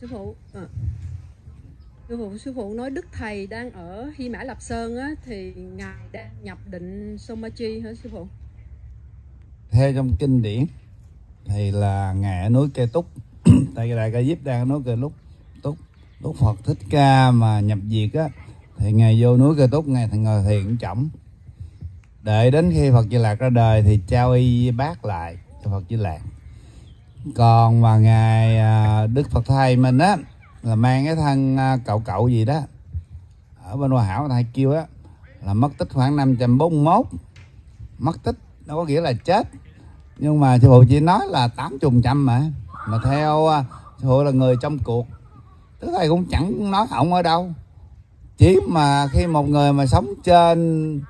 sư phụ. À. sư phụ sư phụ nói đức thầy đang ở hy mã lạp sơn á thì ngài đang nhập định somachi hả sư phụ? Theo trong kinh điển thì là ngài ở núi kê túc. Tại đại ca diếp đang ở núi kê túc túc lúc phật thích ca mà nhập diệt á thì ngài vô núi kê túc ngài thì ngồi thiền chậm. Đợi đến khi phật di lạc ra đời thì trao y bác lại cho phật di lạc còn mà ngài à, đức phật thầy mình á, là mang cái thân à, cậu cậu gì đó, ở bên hòa hảo thầy kêu á, là mất tích khoảng 541 mất tích nó có nghĩa là chết. Nhưng mà sư phụ chỉ nói là tám chục trăm mà. Mà theo à, sư phụ là người trong cuộc. Tức thầy cũng chẳng nói ổng ở đâu. Chỉ mà khi một người mà sống trên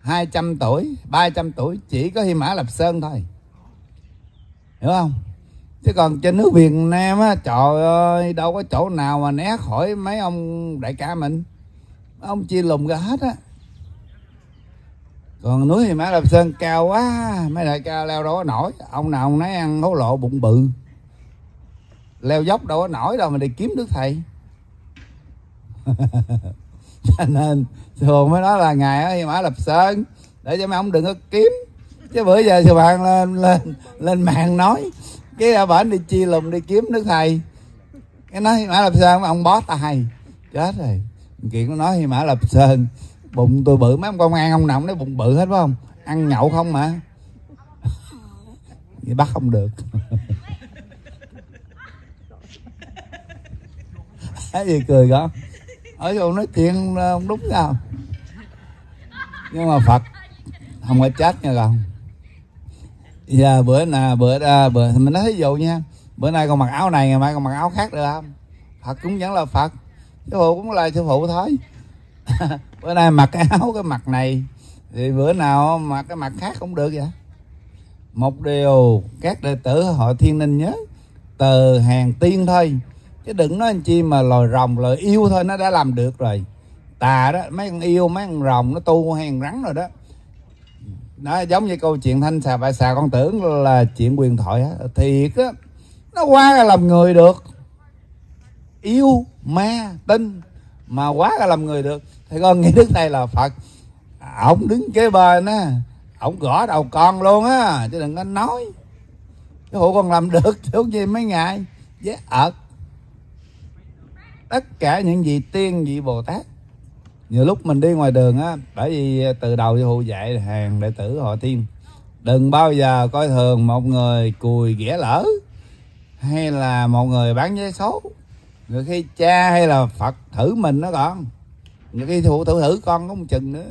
200 tuổi 300 tuổi, chỉ có Hy Mã Lập Sơn thôi hiểu không? Chứ còn trên nước Việt Nam á, trời ơi, đâu có chỗ nào mà né khỏi mấy ông đại ca mình. Ông chia lùm ra hết á. Còn núi thì Mã Lập Sơn cao quá, mấy đại ca leo đâu có nổi. Ông nào ông nấy ăn hố lộ bụng bự. Leo dốc đâu có nổi đâu mà đi kiếm đức thầy. Cho nên thường mới nói là ngài ở Hy Mã Lập Sơn, để cho mấy ông đừng có kiếm chứ bữa giờ sư bạn lên lên lên mạng nói. Cái ở bển đi chi lùng đi kiếm nước thầy cái nói, mã lập sơn, ông bó tay chết rồi. Kiện nó nói mã lập sơn, bụng tôi bự, mấy ông công an ông nào nó bụng bự hết, phải không? Ăn nhậu không mà. Thì bắt không được. Cái gì cười đó ở chỗ nói chuyện ờ, không đúng sao. Nhưng mà phật, không có chết nha con giờ bữa nào bữa à, bữa mình nói ví dụ nha. Bữa nay còn mặc áo này ngày mai còn mặc áo khác được không? Phật cũng vẫn là phật. Sư phụ cũng là sư phụ thôi. Bữa nay mặc cái áo cái mặt này thì bữa nào mặc cái mặt khác cũng được vậy. Một điều các đệ tử họ thiên ninh nhớ từ hàng tiên thôi. Chứ đừng nói anh chi mà loài rồng loài yêu thôi nó đã làm được rồi. Tà đó mấy con yêu mấy con rồng nó tu hàng rắn rồi đó nó giống như câu chuyện thanh xà bại xà, con tưởng là chuyện quyền thoại á. Thiệt á, nó quá là làm người được. Yêu ma tin mà quá là làm người được. Thì con nghĩ đức thầy là phật. Ổng đứng kế bên á ổng gõ đầu con luôn á, chứ đừng có nói. Cái hộ con làm được chứ gì mấy ngày. Với ợt. Tất cả những vị tiên, vị bồ tát nhiều lúc mình đi ngoài đường á, bởi vì từ đầu vô hụ dạy hàng đệ tử họ tiên đừng bao giờ coi thường một người cùi ghẻ lỡ hay là một người bán vé số. Người khi cha hay là phật thử mình đó con. Nhiều khi thụ thử thử con có một chừng nữa.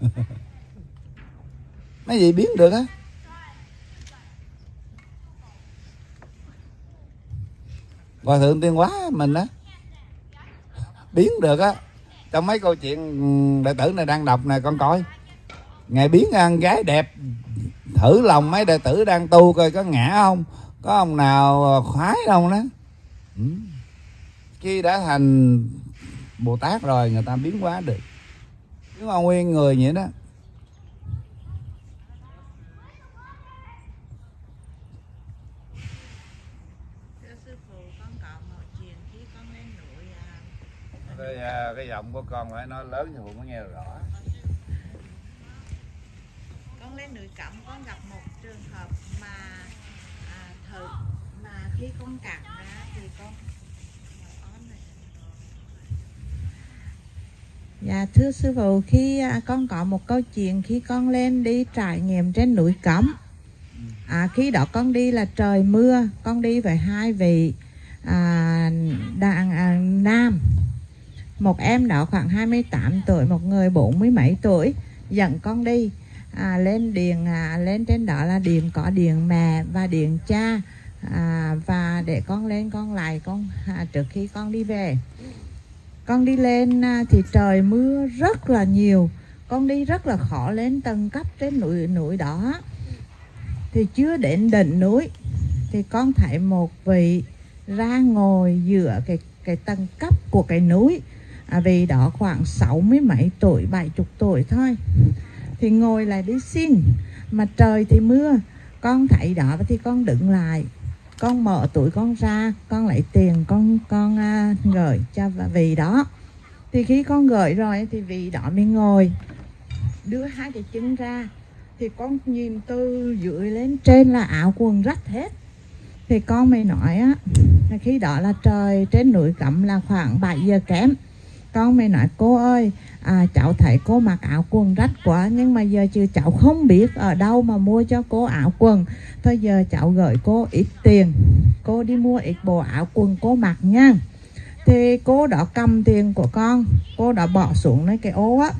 Mấy gì biến được á. Hòa thượng tiên quá mình á. Biến được á trong mấy câu chuyện đệ tử này đang đọc này con coi. Ngài biến ăn gái đẹp, thử lòng mấy đệ tử đang tu coi có ngã không? Có ông nào ờ, khoái không đó? Ừ. khi đã thành bồ tát rồi, người ta biến hóa được. Nếu mà nguyên người vậy đó cái, à, cái giọng của con phải nói lớn thì phụ mới nghe rõ. Con lên núi cẩm con gặp một trường hợp mà à, thử mà khi con cạn ra thì con Dạ thưa sư phụ khi à, con có một câu chuyện khi con lên đi trải nghiệm trên núi Cẩm à, khi đó con đi là trời mưa con đi với hai vị à, đàn à, nam một em đó khoảng 28 tuổi một người bốn mươi mấy tuổi dẫn con đi. À, lên điện à, lên trên đó là điện có điện mẹ và điện cha. À, và để con lên con lại con à, trước khi con đi về. Con đi lên à, thì trời mưa rất là nhiều. Con đi rất là khó lên tầng cấp trên núi núi đó. Thì chưa đến đỉnh núi thì con thấy một vị ra ngồi giữa cái cái tầng cấp của cái núi à, vì đó khoảng sáu mươi mấy tuổi bảy chục tuổi thôi. Thì ngồi lại đi xin. Mà trời thì mưa con thấy đó thì con đứng lại. Con mở tuổi con ra con lấy tiền con con à, gửi cho vị đó. Thì khi con gửi rồi thì vị đó mới ngồi. Đưa hai cái chân ra. Thì con nhìn từ dưới lên trên là áo quần rách hết. Thì con mày nói á là khi đó là trời trên núi cẩm là khoảng 7 giờ kém con mới nói cô ơi à, cháu thấy cô mặc áo quần rách quá nhưng mà giờ chứ cháu không biết ở đâu mà mua cho cô áo quần. Thôi giờ cháu gửi cô ít tiền cô đi mua ít bộ áo quần cô mặc nha. Thì cô đã cầm tiền của con cô đã bỏ xuống lấy cái ô á.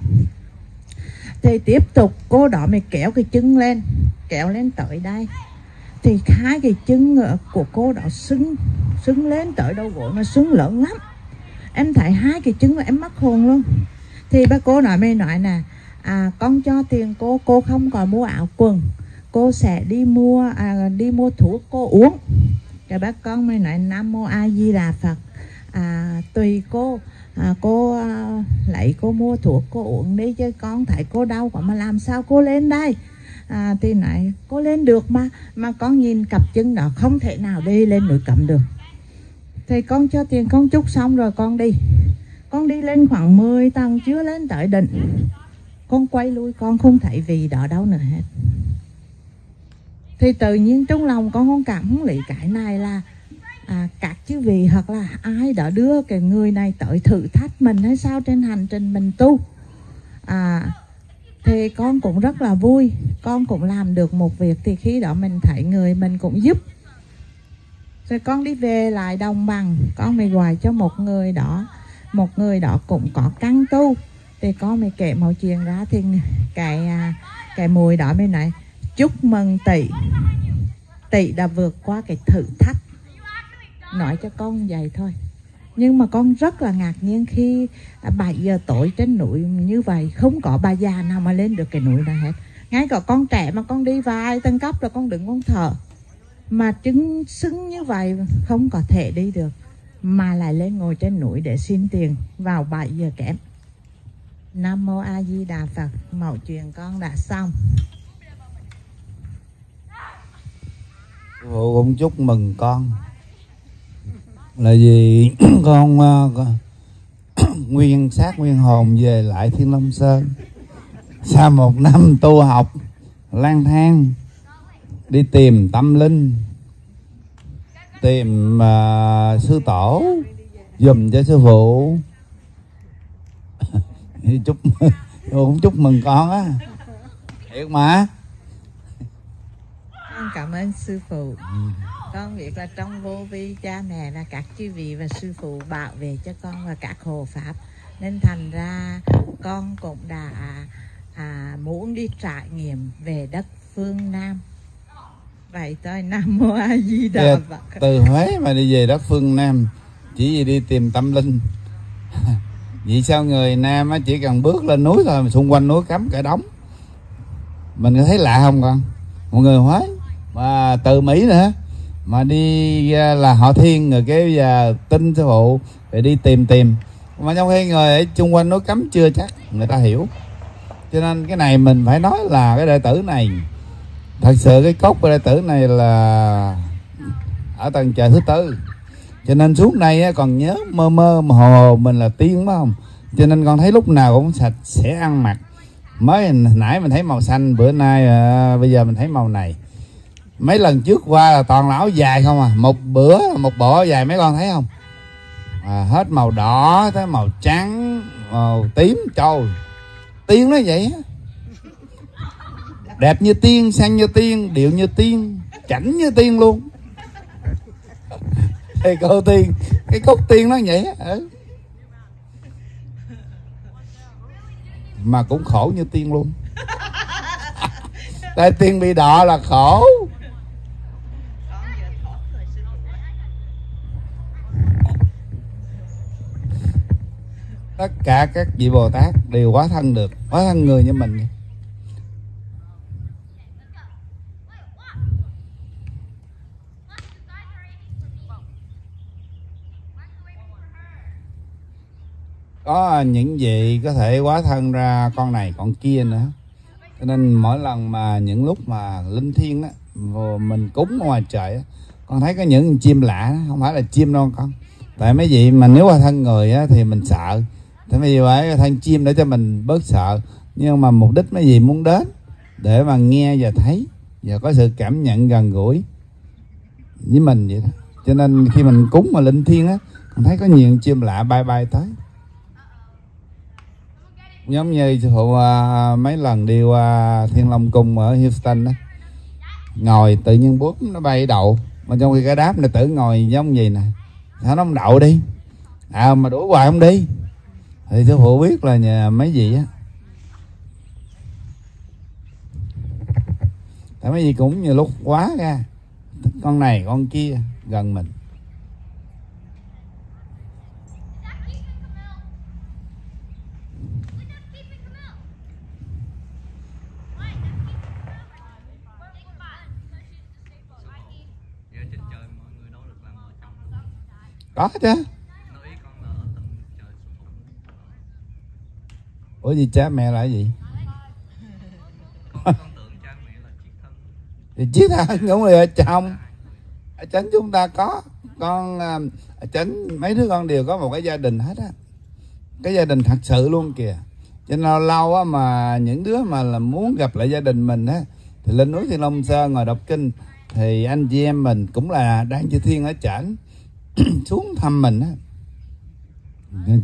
Thì tiếp tục cô đó mới kéo cái chân lên kéo lên tới đây. Thì hai cái chân của cô đó sưng sưng lên tới đầu gối nó sưng lớn lắm em thấy hai cái chân mà em mắc hồn luôn. Thì bác cô nói mới nói nè à con cho tiền cô cô không còn mua áo quần. Cô sẽ đi mua à, đi mua thuốc cô uống. Rồi bác con mới nói nam mô a di đà phật. À, tùy cô à, cô à, lấy cô mua thuốc cô uống đi chứ con thấy cô đau quá mà làm sao cô lên đây? À, thì nói cô lên được mà mà con nhìn cặp chân đó không thể nào đi lên núi cầm được thì con cho tiền con chút xong rồi con đi. Con đi lên khoảng 10 tầng chưa lên tới đỉnh. Con quay lui con không thấy vì đó đâu nữa hết. Thì tự nhiên trong lòng con không cảm không lý cái này là à, các chứ vì hoặc là ai đã đưa cái người này tới thử thách mình hay sao trên hành trình mình tu. À, thì con cũng rất là vui. Con cũng làm được một việc thì khi đó mình thấy người mình cũng giúp rồi con đi về lại đồng bằng. Con mày gọi cho một người đó, một người đó cũng có căn tu. Thì con mày kể mọi chuyện ra thì cái à, cái mùi đó mới này chúc mừng tỷ. Tỷ đã vượt qua cái thử thách. Nói cho con vậy thôi. Nhưng mà con rất là ngạc nhiên khi 7 giờ tối trên núi như vậy, không có bà già nào mà lên được cái núi này hết. Ngay cả con trẻ mà con đi vài tân cấp là con đứng con thở mà chứng xứng như vậy không có thể đi được, mà lại lên ngồi trên núi để xin tiền vào 7 giờ kém. Nam Mô A Di Đà Phật Mẫu chuyện con đã xong. Phụ cũng chúc mừng con. Là vì con à, nguyên xác, nguyên hồn về lại Thiên Long Sơn. Sau một năm tu học, lang thang đi tìm tâm linh tìm uh, sư tổ dùm cho sư phụ. Chúc cũng chúc mừng con á. Thiệt mà. Con cảm ơn sư phụ. Con biết là trong vô vi cha mẹ là các chư vị và sư phụ bảo vệ cho con và các hộ pháp. Nên thành ra con cũng đã à, muốn đi trải nghiệm về đất phương Nam vậy thôi Nam mô A Di Đà Dạ, Phật. từ Huế mà đi về đất phương Nam chỉ vì đi tìm tâm linh. Vậy sao người Nam á, chỉ cần bước lên núi thôi mà xung quanh núi cấm cả đống. Mình có thấy lạ không con? Một người Huế mà từ Mỹ nữa mà đi ra là họ thiên rồi cái giờ tin sư phụ để đi tìm tìm. Mà trong khi người ở xung quanh núi cấm chưa chắc người ta hiểu. Cho nên cái này mình phải nói là cái đệ tử này thật sự cái cốc của đệ tử này là ở tầng trời thứ tư. Cho nên xuống nay còn nhớ mơ mơ mà hồ hồ mình là tiên phải không? Cho nên con thấy lúc nào cũng sạch sẽ ăn mặc. Mới nãy mình thấy màu xanh bữa nay à, bây giờ mình thấy màu này. Mấy lần trước qua là toàn là áo dài không à? Một bữa một bộ áo dài mấy con thấy không? À, hết màu đỏ tới màu trắng màu tím trâu tiên nó vậy á đẹp như tiên sang như tiên, điệu như tiên, chảnh như tiên luôn. Thì cô tiên, cái cốt tiên nó vậy ừ. mà cũng khổ như tiên luôn. Tại tiên bị đọ là khổ. Tất cả các vị bồ tát đều hóa thân được, hóa thân người như mình. Có những gì có thể hóa thân ra con này con kia nữa. Cho nên mỗi lần mà những lúc mà linh thiêng á mình cúng ngoài trời á con thấy có những chim lạ không phải là chim đâu con. Tại mấy vị mà nếu qua thân người á, thì mình sợ. Thế mấy vị phải thân chim để cho mình bớt sợ. Nhưng mà mục đích mấy vị muốn đến để mà nghe và thấy và có sự cảm nhận gần gũi với mình vậy đó. Cho nên khi mình cúng mà linh thiêng á con thấy có nhiều chim lạ bay bay tới giống như sư phụ uh, mấy lần đi qua thiên long cung ở houston đó ngồi tự nhiên bướm nó bay đậu. Mà trong khi cái đáp này tử ngồi giống gì nè sao nó không đậu đi? À mà đuổi hoài không đi. Thì sư phụ biết là nhà mấy gì á. Tại mấy gì cũng như lúc quá ra con này con kia gần mình Giờ trên trời mọi người đâu được làm vợ chồng có chứ Nói ý con là ở tầng trời có chứ. ủa gì cha mẹ là gì? Thì chiếc thân đúng rồi ở chồng ở chánh chúng ta có, con à, ở chánh mấy đứa con đều có một cái gia đình hết á. Cái gia đình thật sự luôn kìa. Cho nên lâu lâu á mà những đứa mà là muốn gặp lại gia đình mình á, thì lên núi thiên long sơn ngồi đọc kinh, thì anh chị em mình cũng là đang chư thiên ở chảnh. xuống thăm mình á.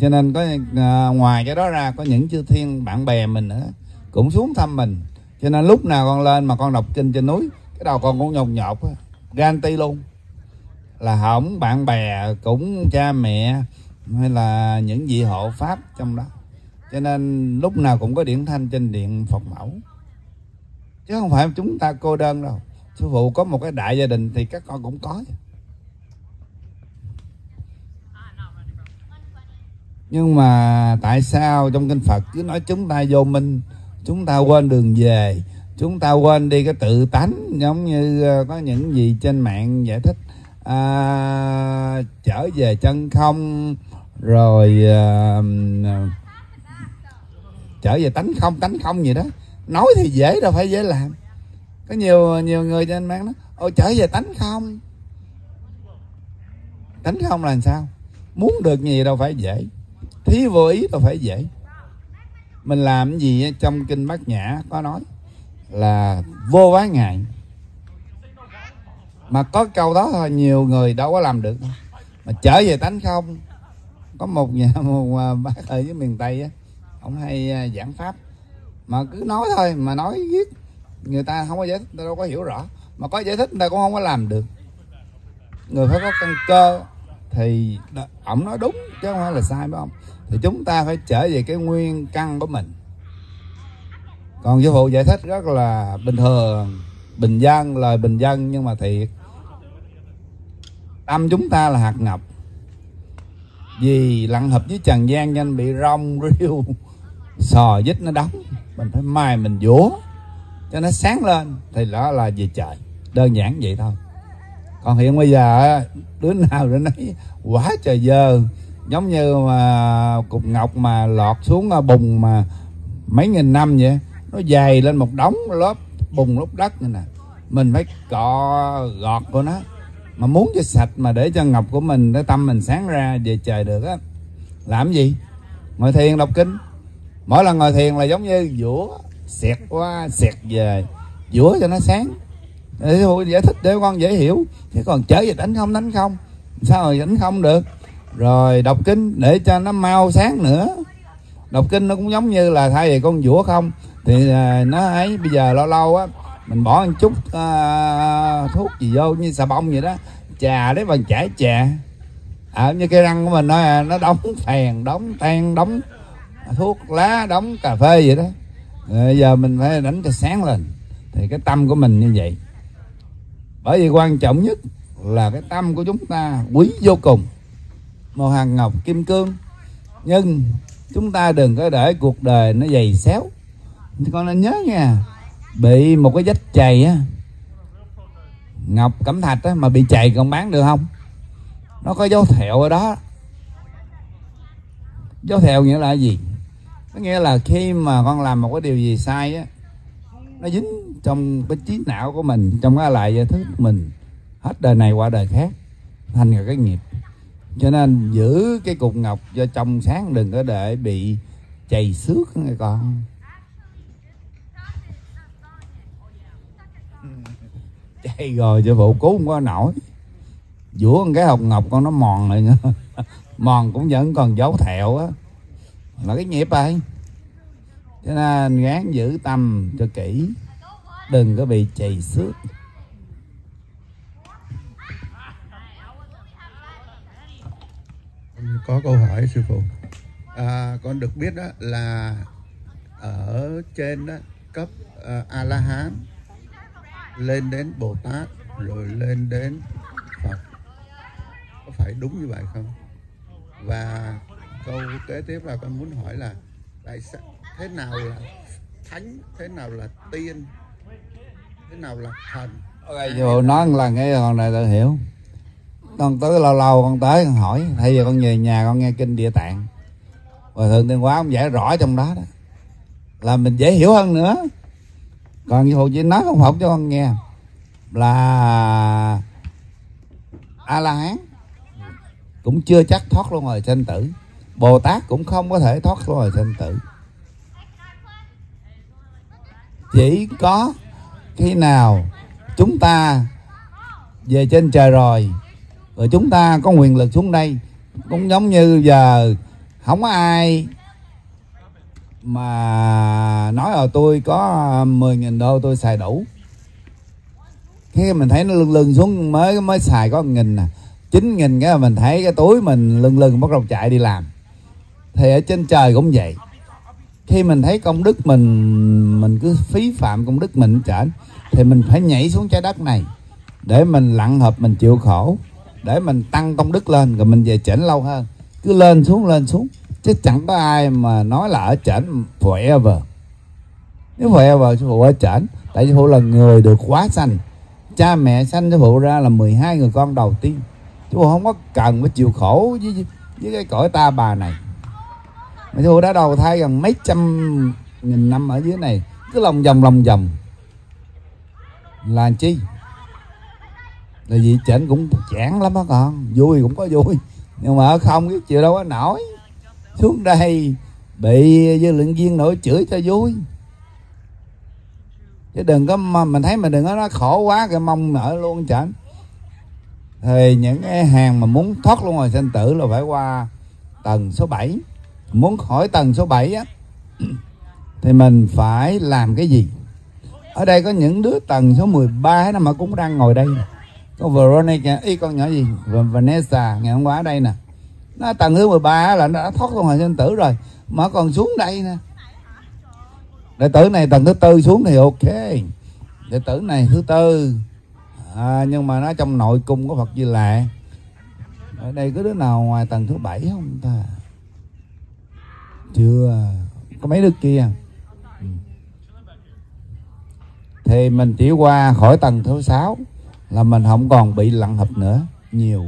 Cho nên có à, ngoài cái đó ra có những chư thiên bạn bè mình nữa cũng xuống thăm mình. Cho nên lúc nào con lên mà con đọc kinh trên núi cái đầu con cũng nhột nhột á ti luôn. Là hỏng bạn bè cũng cha mẹ hay là những vị hộ pháp trong đó. Cho nên lúc nào cũng có điển thanh trên điện phật mẫu. Chứ không phải chúng ta cô đơn đâu. Sư phụ có một cái đại gia đình thì các con cũng có. Nhưng mà tại sao trong kinh phật cứ nói chúng ta vô minh chúng ta quên đường về chúng ta quên đi cái tự tánh giống như ờ, có những gì trên mạng giải thích à, trở về chân không rồi à, trở về tánh không tánh không gì đó. Nói thì dễ đâu phải dễ làm. Có nhiều nhiều người trên mạng nói ôi trở về tánh không? Tánh không là làm sao? Muốn được gì đâu phải dễ thí vô ý đâu phải dễ. Mình làm gì trong kinh bát nhã có nói là vô vái ngại mà có câu đó thôi, nhiều người đâu có làm được. Đâu. mà trở về tánh không? Có một nhà, một à, bác ở dưới miền tây á ông hay à, giảng pháp. Mà cứ nói thôi, mà nói viết người ta không có giải thích, người ta đâu có hiểu rõ. Mà có giải thích, người ta cũng không có làm được. Người phải có căn cơ thì ông ổng nói đúng, chứ không phải là sai phải không? Thì chúng ta phải trở về cái nguyên căn của mình. Còn sư phụ giải thích rất là bình thường, bình dân, lời bình dân, nhưng mà thiệt. Tâm chúng ta là hạt ngọc. Vì lặn hợp với trần gian nên bị rong, riêu, sò dít nó đóng. Mình phải mai mình vúa cho nó sáng lên, thì đó là về trời. Đơn giản vậy thôi còn hiện bây giờ đứa nào đứa nấy quá trời dơ. Giống như mà cục ngọc mà lọt xuống à, bùng bùn mà mấy nghìn năm vậy, nó dày lên một đống lớp bùn lớp đất này nè. Mình phải cọ gọt của nó. Mà muốn cho sạch mà để cho ngọc của mình cái tâm mình sáng ra về trời được á. Làm gì? Ngồi thiền, đọc kinh. Mỗi lần ngồi thiền là giống như vũa xẹt qua xẹt về. Vũa cho nó sáng để tôi giải thích để con dễ hiểu. Chứ còn trở gì đánh không đánh không? Sao rồi đánh không được? Rồi đọc kinh để cho nó mau sáng nữa. Đọc kinh nó cũng giống như là thay vì con vũa không. Thì à, nó ấy bây giờ lâu lâu á mình bỏ một chút uh, thuốc gì vô như xà bông vậy đó trà đấy bằng chải trà à, như cái răng của mình nó à, nó đóng phèn đóng tan đóng thuốc lá đóng cà phê vậy đó. Bây giờ mình phải đánh cho sáng lên. Thì cái tâm của mình như vậy bởi vì quan trọng nhất là cái tâm của chúng ta quý vô cùng. Một hàng ngọc, kim cương. Nhưng chúng ta đừng có để cuộc đời nó dày xéo. Con nên nhớ nha, bị một cái vách chày á, ngọc cẩm thạch á, mà bị chày còn bán được không? Nó có dấu thẹo ở đó. Dấu thẹo nghĩa là gì? Có nghĩa là khi mà con làm một cái điều gì sai á, nó dính trong cái trí não của mình, trong cái lại thức mình, hết đời này qua đời khác, thành ra cái nghiệp. Cho nên giữ cái cục ngọc cho trong sáng đừng có để bị chày xước nghe con. Chạy rồi cho phụ cứu không có nổi. Vũa cái hộp ngọc con nó mòn rồi nữa. Mòn cũng vẫn còn dấu thẹo á. Là cái nghiệp ấy cho nên gán giữ tâm cho kỹ đừng có bị chày xước. Có câu hỏi sư phụ. À, con được biết đó là ở trên đó cấp ờ, uh, a la hán lên đến bồ tát rồi lên đến phật. Có phải đúng như vậy không? Và câu kế tiếp là con muốn hỏi là tại sao thế nào là thánh thế nào là tiên? Thế nào là ok dù nói một lần cái con này tôi hiểu. Con tới lâu lâu con tới con hỏi thay giờ con về nhà con nghe kinh địa tạng? Và thượng tiên quá ông giải rõ trong đó đó. Là mình dễ hiểu hơn nữa. Còn như hồ chỉ nói không học cho con nghe. Là a la hán cũng chưa chắc thoát luôn rồi sanh tử. Bồ tát cũng không có thể thoát luôn rồi sanh tử. Chỉ có khi nào, chúng ta về trên trời rồi rồi chúng ta có quyền lực xuống đây. Cũng giống như giờ không có ai mà nói là tôi có 10.000 đô, tôi xài đủ. Khi mình thấy nó lưng lưng xuống mới mới xài có nghìn nè chín nghìn cái mình thấy cái túi mình lưng lưng bắt đầu chạy đi làm. Thì ở trên trời cũng vậy khi mình thấy công đức mình mình cứ phí phạm công đức mình trở thì mình phải nhảy xuống trái đất này để mình lặng hợp mình chịu khổ để mình tăng công đức lên rồi mình về chỉnh lâu hơn. Cứ lên xuống lên xuống chứ chẳng có ai mà nói là ở chỉnh forever. Nếu forever sư phụ ở chỉnh tại sư phụ là người được quá sanh. Cha mẹ sanh sư phụ ra là 12 người con đầu tiên. Sư phụ không có cần phải chịu khổ với, với cái cõi ta bà này mà sư đã đầu thai gần mấy trăm nghìn năm ở dưới này. Cứ lòng vòng lòng vòng. Là chi? Là vì chảnh cũng chán lắm á con. Vui cũng có vui. Nhưng mà ở không cái chịu đâu có nổi. Xuống đây, bị dư lượng viên nổi chửi cho vui. Chứ đừng có mà, mình thấy mình đừng có nó khổ quá, cái mong nở luôn chảnh thì những cái hàng mà muốn thoát luôn rồi, sinh tử là phải qua tầng số 7 muốn khỏi tầng số 7 á thì mình phải làm cái gì? Ở đây có những đứa tầng số 13 đó mà cũng đang ngồi đây con Veronica ý con nhỏ gì? Vanessa ngày hôm qua ở đây nè. Nó tầng thứ 13 là nó đã thoát luôn hồi sinh tử rồi mà còn xuống đây nè. Đệ tử này tầng thứ tư xuống thì ok. Đệ tử này thứ tư. À, nhưng mà nó trong nội cung có Phật Di Lệ. Ở đây có đứa nào ngoài tầng thứ bảy không ta? Chưa. Có mấy đứa kia. Ừ. thì mình chỉ qua khỏi tầng thứ sáu là mình không còn bị lặn hợp nữa. Nhiều.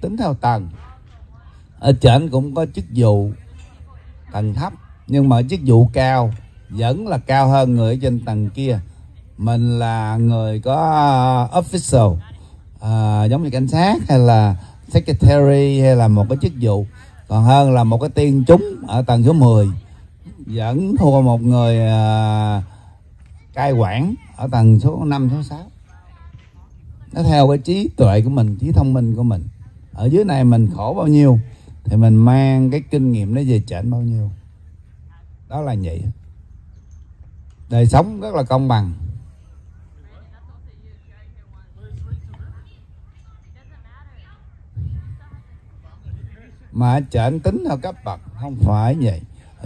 Tính theo tầng. Ở trên cũng có chức vụ tầng thấp nhưng mà chức vụ cao vẫn là cao hơn người ở trên tầng kia. Mình là người có official à, giống như cảnh sát hay là secretary hay là một cái chức vụ còn hơn là một cái tiên chúng ở tầng số 10 vẫn thua một người à, cai quản ở tầng số 5, số 6 nó theo cái trí tuệ của mình trí thông minh của mình. Ở dưới này mình khổ bao nhiêu thì mình mang cái kinh nghiệm nó về trển bao nhiêu. Đó là vậy. Đời sống rất là công bằng. Mà trển tính theo cấp bậc, không phải vậy.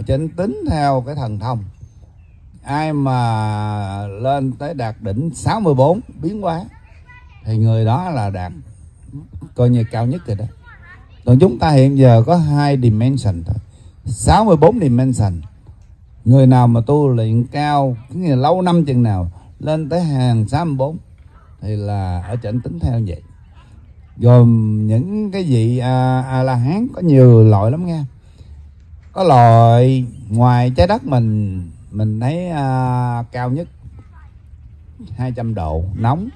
Trển tính theo cái thần thông. Ai mà lên tới đạt đỉnh 64 biến hóa, thì người đó là đạt coi như cao nhất rồi đó. Còn chúng ta hiện giờ có hai dimension thôi. 64 dimension. Người nào mà tu luyện cao cái là lâu năm chừng nào, lên tới hàng 64 thì là ở trển tính theo vậy gồm những cái vị à, a, a la hán có nhiều loại lắm nghe. Có loại ngoài trái đất mình mình thấy à, cao nhất 200 độ nóng.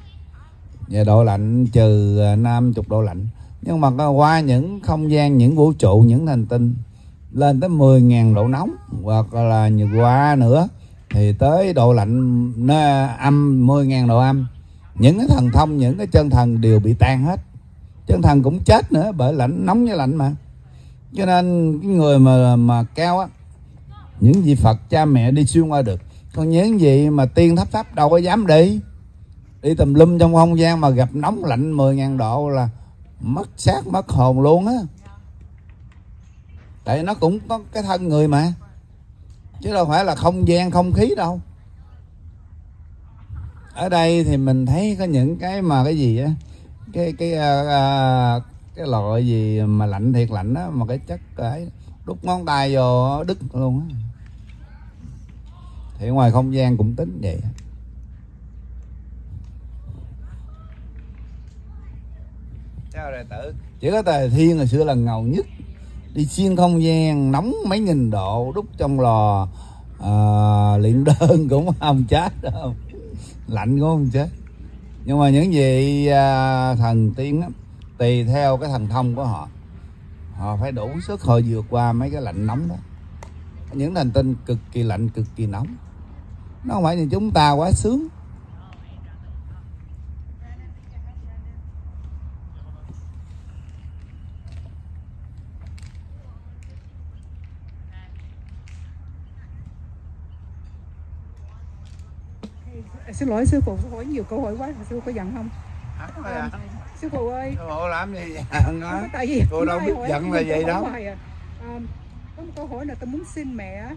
Và độ lạnh trừ à, 50 độ lạnh. Nhưng mà qua những không gian những vũ trụ những hành tinh lên tới 10.000 độ nóng hoặc là như qua nữa thì tới độ lạnh nó âm 10.000 độ âm. Những cái thần thông những cái chân thần đều bị tan hết chân thần cũng chết nữa, bởi lạnh, nóng với lạnh mà. Cho nên cái người mà mà cao á, những vị Phật cha mẹ đi xuyên qua được. Còn những gì mà tiên thấp thấp đâu có dám đi. Đi tùm lum trong không gian mà gặp nóng lạnh 10.000 độ là mất xác, mất hồn luôn á. Tại nó cũng có cái thân người mà. Chứ đâu phải là không gian, không khí đâu. Ở đây thì mình thấy có những cái mà cái gì á cái cái à, cái loại gì mà lạnh thiệt lạnh á mà cái chất cái đút ngón tay vô đứt luôn á. Thì ngoài không gian cũng tính vậy sao đệ tử. Chỉ có tài thiên hồi xưa là ngầu nhất. Đi xuyên không gian nóng mấy nghìn độ đúc trong lò à, luyện đơn cũng không chết đâu. Lạnh cũng không chết nhưng mà những vị à, thần tiên á, tùy theo cái thần thông của họ họ phải đủ sức họ vượt qua mấy cái lạnh nóng đó. Những hành tinh cực kỳ lạnh cực kỳ nóng. Nó không phải như chúng ta quá sướng. Xin lỗi sư phụ hỏi nhiều câu hỏi quá sư phụ có giận không? Sư phụ ơi. Ủa làm gì? Nói. có tại vì Cô đâu biết giận là vậy đâu. à. À, có một câu hỏi là tôi muốn xin mẹ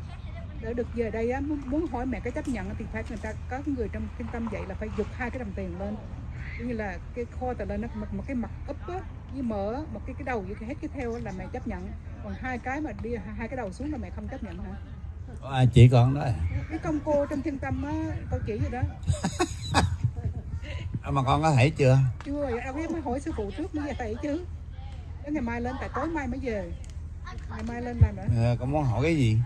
để được về đây á, muốn, muốn hỏi mẹ cái chấp nhận thì phải người ta có người trong trung tâm dạy là phải giục hai cái đồng tiền lên. Như là cái kho tờ lên nó một, một cái mặt úp á với mở một cái cái đầu với cái hết cái theo là mẹ chấp nhận. Còn hai cái mà đi hai cái đầu xuống là mẹ không chấp nhận hả à, chị con đó. Cái công cô trong thiên tâm á con chỉ rồi đó. À, mà con có thể chưa? Chưa vậy đâu biết mới hỏi sư phụ trước mới về thầy chứ. Đến ngày mai lên tại tối mai mới về. Ngày mai lên làm nữa à, con muốn hỏi cái gì?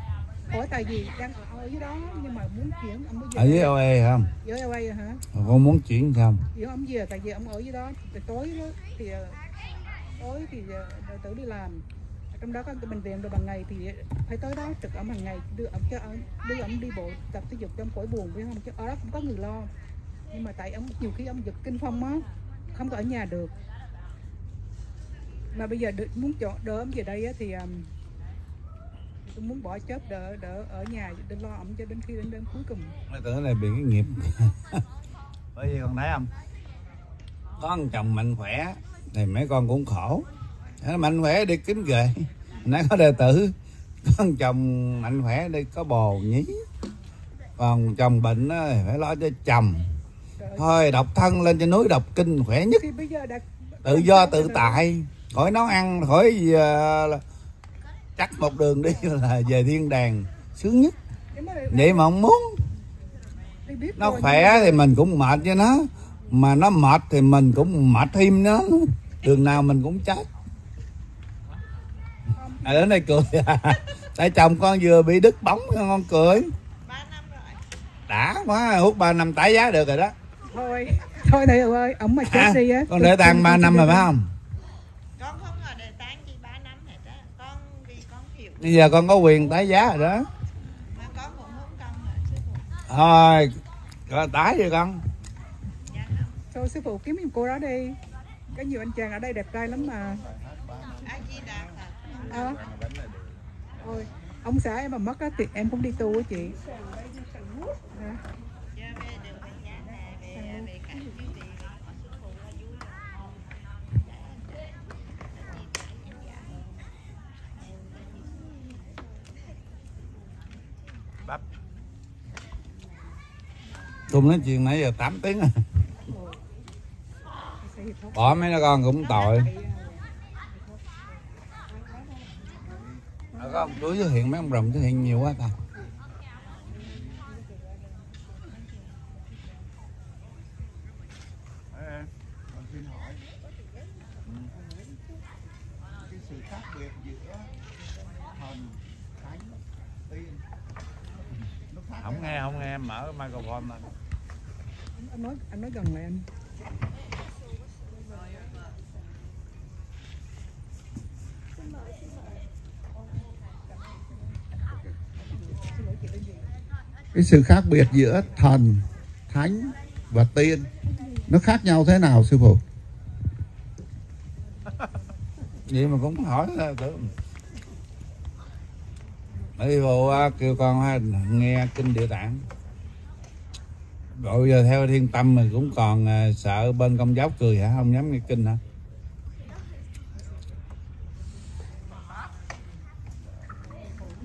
Hỏi tại vì đang ở, dưới đó nhưng mà muốn chuyển ông mới về. Ở dưới OE không? Dưới rồi hả? Con muốn chuyển không? Chuyển ông về tại vì ông ở dưới đó thì tối đó thì ờ, tối thì ờ, đệ tử đi làm trong đó có cái bệnh viện rồi bằng ngày thì phải tới đó trực ông hàng ngày đưa ông cho ông đưa ông đi bộ tập thể dục trong cõi buồn biết không? Chứ ở đó cũng có người lo. Nhưng mà tại ông nhiều khi ông giật kinh phong á không có ở nhà được. Mà bây giờ đỡ, muốn chọn đỡ ông về đây á, thì um, tôi muốn bỏ chớp đỡ đỡ ở nhà để lo ông cho đến khi đến đến cuối cùng. Mấy tưởng này bị cái nghiệp. Bởi vì con thấy không? Có một chồng mạnh khỏe thì mấy con cũng khổ mạnh khỏe đi kiếm ghệ nãy có đệ tử một chồng mạnh khỏe đi có bồ nhí. Còn chồng bệnh thì phải lo cho chồng. Thôi độc thân lên trên núi đọc kinh khỏe nhất. Tự do tự tại. Khỏi nấu ăn khỏi là chắc một đường đi là về thiên đàng sướng nhất. Vậy mà không muốn. Nó khỏe thì mình cũng mệt cho nó. Mà nó mệt thì mình cũng mệt thêm nó. Đường nào mình cũng chết à đến đây cười. À. tại chồng con vừa bị đứt bóng con cười. Đã quá hút ba năm tái giá được rồi đó. Thôi thôi thầy ơi ông mà chết à, đi á. con để tang ba năm rồi phải không? Con không ngờ đề tán gì 3 năm hết á. Con vì con hiểu. Bây giờ con có quyền tái giá rồi đó. Mà con cũng không cần nữa sư phụ. Thôi rồi tái rồi con. Dạ thôi sư phụ kiếm cô đó đi. Có nhiều anh chàng ở đây đẹp trai lắm mà a di đà phật à. thôi ông xã em mà mất á thì em cũng đi tu á chị. Bắp. Cùng nói chuyện nãy giờ 8 tiếng rồi bỏ mấy đứa con cũng tội Ở có ông túi xuất hiện mấy ông rồng xuất hiện nhiều quá ta. Con xin hỏi cái sự khác biệt giữa thần thánh tiên nó khác không nghe không nghe mở microphone lên anh nói anh nói gần lại anh cái sự khác biệt giữa thần, thánh và tiên, nó khác nhau thế nào, sư phụ? Vậy mà cũng hỏi là tự Bởi phụ kêu con nghe kinh địa tạng. Rồi giờ theo thiên tâm mà cũng còn à, sợ bên công giáo cười hả? Không dám nghe kinh hả?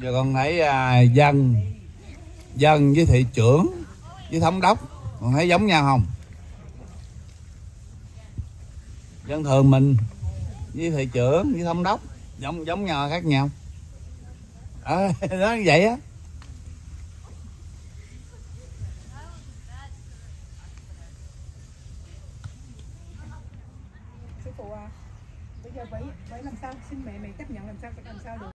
Rồi con thấy à, dân dân với thị trưởng với thống đốc con thấy giống nhau không? Dân thường mình với thị trưởng với thống đốc giống giống nhau khác nhau. À, đó như vậy á.